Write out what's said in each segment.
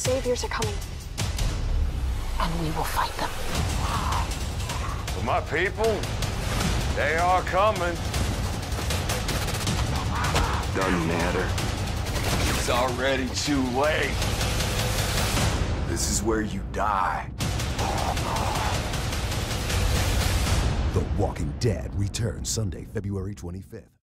saviors are coming. And we will fight them. For my people, they are coming. Doesn't matter. It's already too late. This is where you die. The Walking Dead returns Sunday, February 25th.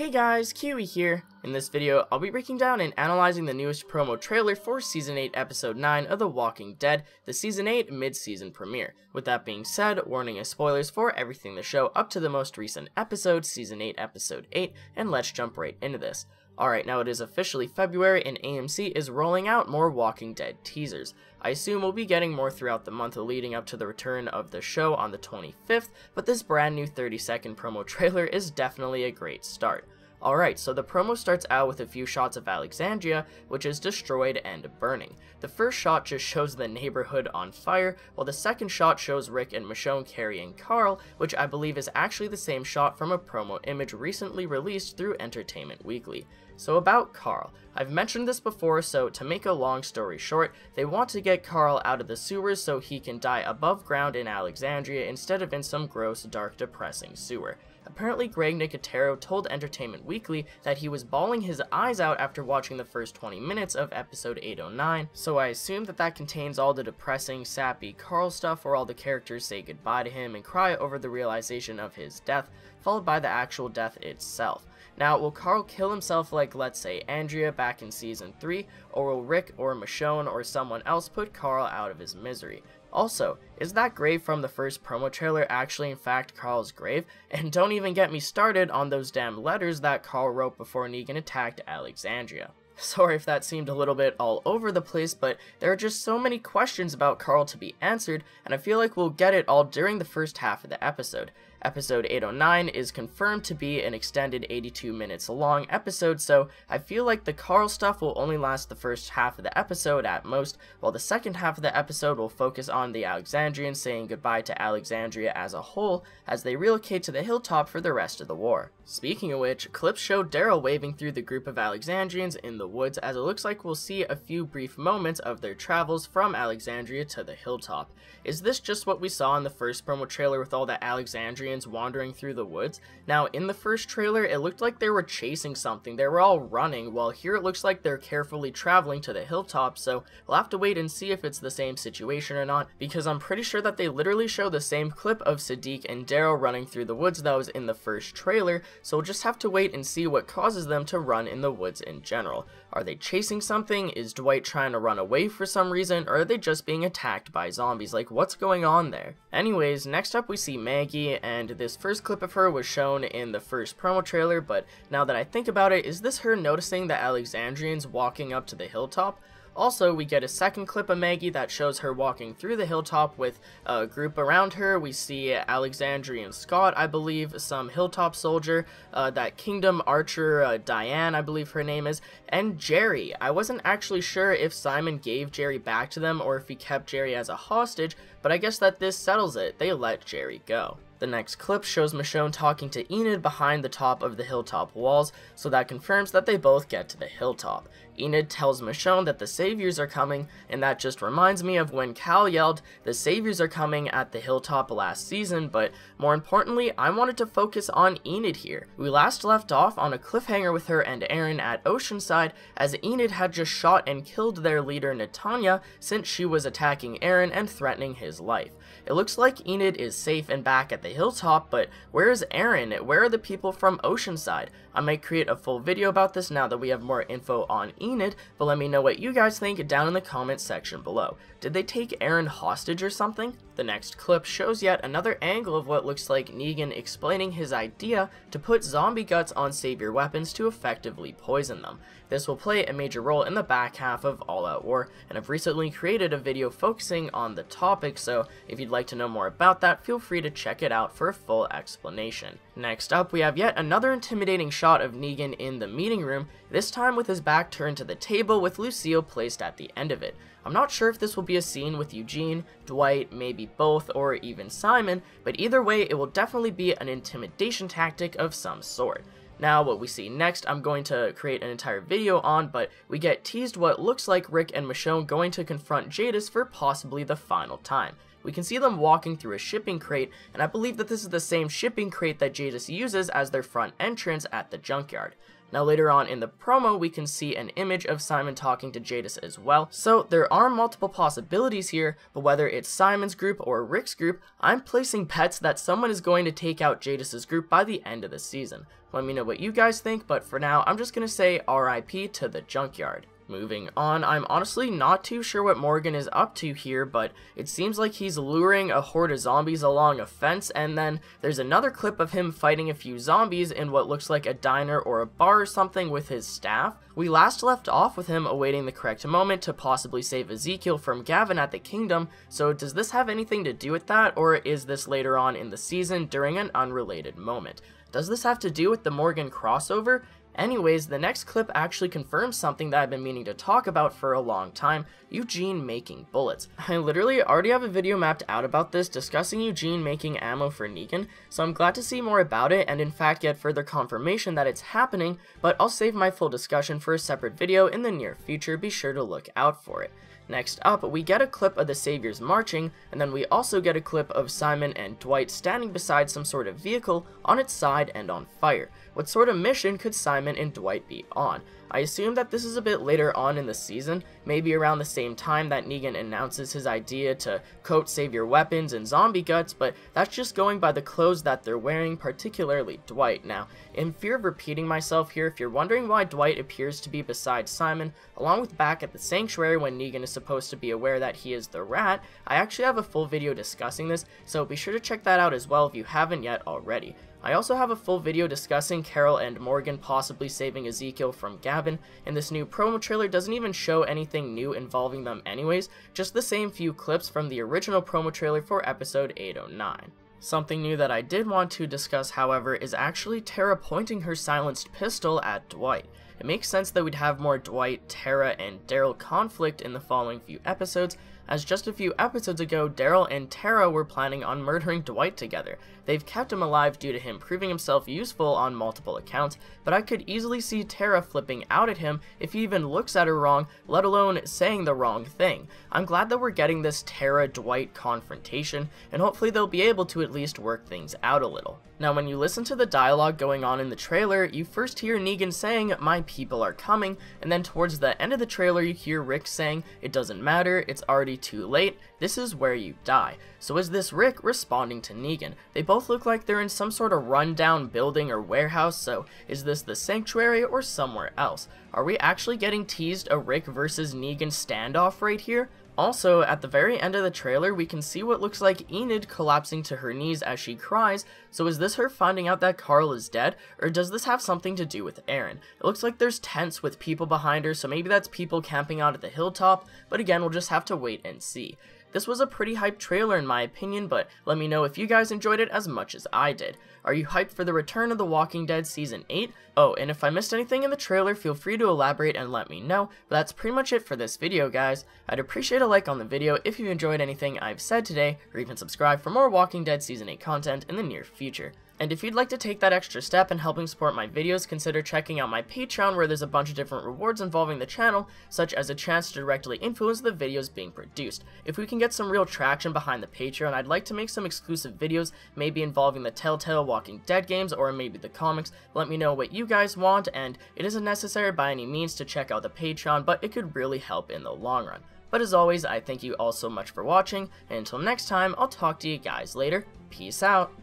Hey guys, Kiwi here. In this video, I'll be breaking down and analyzing the newest promo trailer for Season 8 Episode 9 of The Walking Dead, the Season 8 mid-season premiere. With that being said, warning and spoilers for everything the show up to the most recent episode, Season 8 Episode 8, and let's jump right into this. Alright, now it is officially February and AMC is rolling out more Walking Dead teasers. I assume we'll be getting more throughout the month leading up to the return of the show on the 25th, but this brand new 30 second promo trailer is definitely a great start. Alright, so the promo starts out with a few shots of Alexandria, which is destroyed and burning. The first shot just shows the neighborhood on fire, while the second shot shows Rick and Michonne carrying Carl, which I believe is actually the same shot from a promo image recently released through Entertainment Weekly. So about Carl. I've mentioned this before, so to make a long story short, they want to get Carl out of the sewers so he can die above ground in Alexandria instead of in some gross, dark, depressing sewer. Apparently Greg Nicotero told Entertainment Weekly that he was bawling his eyes out after watching the first 20 minutes of episode 809, so I assume that that contains all the depressing, sappy Carl stuff where all the characters say goodbye to him and cry over the realization of his death, followed by the actual death itself. Now, will Carl kill himself like, let's say, Andrea back in Season 3, or will Rick or Michonne or someone else put Carl out of his misery? Also, is that grave from the first promo trailer actually in fact Carl's grave? And don't even get me started on those damn letters that Carl wrote before Negan attacked Alexandria. Sorry if that seemed a little bit all over the place, but there are just so many questions about Carl to be answered, and I feel like we'll get it all during the first half of the episode. Episode 809 is confirmed to be an extended 82 minutes long episode, so I feel like the Carl stuff will only last the first half of the episode at most, while the second half of the episode will focus on the Alexandrians saying goodbye to Alexandria as a whole as they relocate to the hilltop for the rest of the war. Speaking of which, clips show Daryl waving through the group of Alexandrians in the woods as it looks like we'll see a few brief moments of their travels from Alexandria to the hilltop. Is this just what we saw in the first promo trailer with all the Alexandrians wandering through the woods? Now, in the first trailer, it looked like they were chasing something. They were all running, while here it looks like they're carefully traveling to the hilltop, so we'll have to wait and see if it's the same situation or not, because I'm pretty sure that they literally show the same clip of Siddiq and Daryl running through the woods that was in the first trailer, so we'll just have to wait and see what causes them to run in the woods in general. Are they chasing something? Is Dwight trying to run away for some reason? Or are they just being attacked by zombies? Like, what's going on there? Anyways, next up we see Maggie, and this first clip of her was shown in the first promo trailer, but now that I think about it, is this her noticing the Alexandrians walking up to the hilltop? Also, we get a second clip of Maggie that shows her walking through the hilltop with a group around her. We see Alexandrian Scott, I believe, some hilltop soldier, uh, that Kingdom Archer, uh, Dianne, I believe her name is, and Jerry. I wasn't actually sure if Simon gave Jerry back to them or if he kept Jerry as a hostage, but I guess that this settles it. They let Jerry go. The next clip shows Michonne talking to Enid behind the top of the hilltop walls, so that confirms that they both get to the hilltop. Enid tells Michonne that the saviors are coming, and that just reminds me of when Kal yelled, the saviors are coming at the hilltop last season, but more importantly, I wanted to focus on Enid here. We last left off on a cliffhanger with her and Aaron at Oceanside, as Enid had just shot and killed their leader Natania since she was attacking Aaron and threatening his life. It looks like Enid is safe and back at the hilltop, but where is Aaron? Where are the people from Oceanside? I might create a full video about this now that we have more info on Enid, but let me know what you guys think down in the comments section below. Did they take Aaron hostage or something? The next clip shows yet another angle of what looks like Negan explaining his idea to put zombie guts on savior weapons to effectively poison them. This will play a major role in the back half of All Out War, and I've recently created a video focusing on the topic, so if you'd like to know more about that, feel free to check it out for a full explanation. Next up, we have yet another intimidating shot of Negan in the meeting room, this time with his back turned to the table with Lucille placed at the end of it. I'm not sure if this will be a scene with Eugene, Dwight, maybe both, or even Simon, but either way, it will definitely be an intimidation tactic of some sort. Now, what we see next, I'm going to create an entire video on, but we get teased what looks like Rick and Michonne going to confront Jadis for possibly the final time. We can see them walking through a shipping crate, and I believe that this is the same shipping crate that Jadis uses as their front entrance at the junkyard. Now later on in the promo, we can see an image of Simon talking to Jadis as well. So there are multiple possibilities here, but whether it's Simon's group or Rick's group, I'm placing bets that someone is going to take out Jadis's group by the end of the season. Let me know what you guys think, but for now, I'm just going to say RIP to the junkyard. Moving on, I'm honestly not too sure what Morgan is up to here, but it seems like he's luring a horde of zombies along a fence, and then there's another clip of him fighting a few zombies in what looks like a diner or a bar or something with his staff. We last left off with him awaiting the correct moment to possibly save Ezekiel from Gavin at the kingdom, so does this have anything to do with that, or is this later on in the season during an unrelated moment? Does this have to do with the Morgan crossover? Anyways, the next clip actually confirms something that I've been meaning to talk about for a long time, Eugene making bullets. I literally already have a video mapped out about this discussing Eugene making ammo for Negan, so I'm glad to see more about it and in fact get further confirmation that it's happening, but I'll save my full discussion for a separate video in the near future, be sure to look out for it. Next up, we get a clip of the Saviors marching, and then we also get a clip of Simon and Dwight standing beside some sort of vehicle on its side and on fire. What sort of mission could Simon and Dwight be on? I assume that this is a bit later on in the season, maybe around the same time that Negan announces his idea to coat savior weapons and zombie guts, but that's just going by the clothes that they're wearing, particularly Dwight. Now, in fear of repeating myself here, if you're wondering why Dwight appears to be beside Simon, along with back at the sanctuary when Negan is supposed to be aware that he is the rat, I actually have a full video discussing this, so be sure to check that out as well if you haven't yet already. I also have a full video discussing Carol and Morgan possibly saving Ezekiel from Gavin, and this new promo trailer doesn't even show anything new involving them anyways, just the same few clips from the original promo trailer for episode 809. Something new that I did want to discuss, however, is actually Tara pointing her silenced pistol at Dwight. It makes sense that we'd have more Dwight, Tara, and Daryl conflict in the following few episodes, as just a few episodes ago, Daryl and Tara were planning on murdering Dwight together. They've kept him alive due to him proving himself useful on multiple accounts, but I could easily see Tara flipping out at him if he even looks at her wrong, let alone saying the wrong thing. I'm glad that we're getting this Tara-Dwight confrontation, and hopefully they'll be able to at least work things out a little. Now when you listen to the dialogue going on in the trailer, you first hear Negan saying, my people are coming, and then towards the end of the trailer you hear Rick saying, it doesn't matter, it's already too late, this is where you die. So is this Rick responding to Negan? They both look like they're in some sort of rundown building or warehouse, so is this the Sanctuary or somewhere else? Are we actually getting teased a Rick versus Negan standoff right here? Also, at the very end of the trailer, we can see what looks like Enid collapsing to her knees as she cries, so is this her finding out that Carl is dead, or does this have something to do with Aaron? It looks like there's tents with people behind her, so maybe that's people camping out at the hilltop, but again, we'll just have to wait and see. This was a pretty hyped trailer in my opinion, but let me know if you guys enjoyed it as much as I did. Are you hyped for the return of The Walking Dead Season 8? Oh, and if I missed anything in the trailer, feel free to elaborate and let me know, but that's pretty much it for this video, guys. I'd appreciate a like on the video if you enjoyed anything I've said today, or even subscribe for more Walking Dead Season 8 content in the near future. And if you'd like to take that extra step in helping support my videos, consider checking out my Patreon where there's a bunch of different rewards involving the channel, such as a chance to directly influence the videos being produced. If we can get some real traction behind the Patreon, I'd like to make some exclusive videos, maybe involving the Telltale Walking Dead games or maybe the comics. Let me know what you guys want, and it isn't necessary by any means to check out the Patreon, but it could really help in the long run. But as always, I thank you all so much for watching, and until next time, I'll talk to you guys later. Peace out.